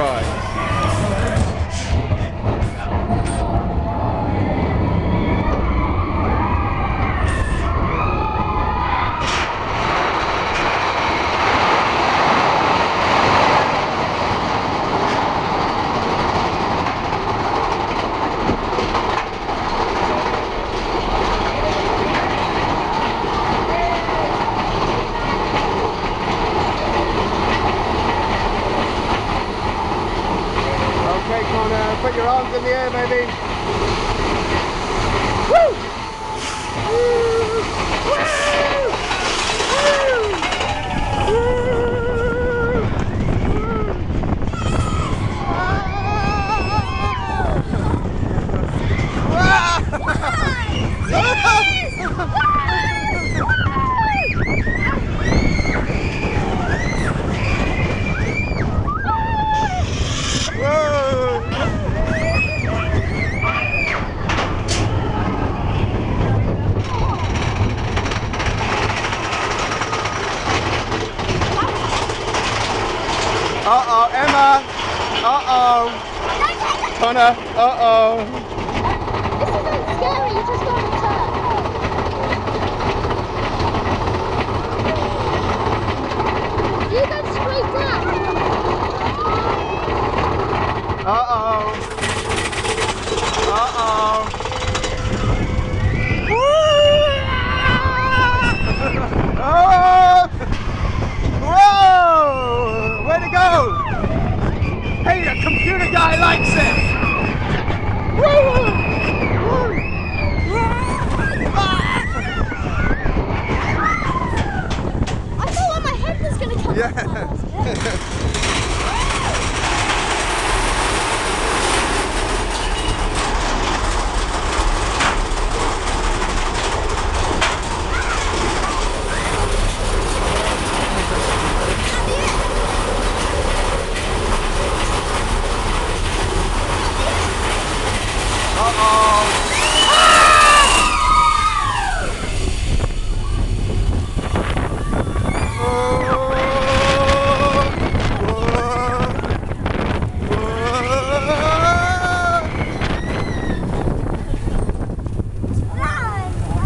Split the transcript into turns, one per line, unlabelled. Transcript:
try. your arms in the air, baby. Woo! Woo! Uh-oh. Tona, uh-oh.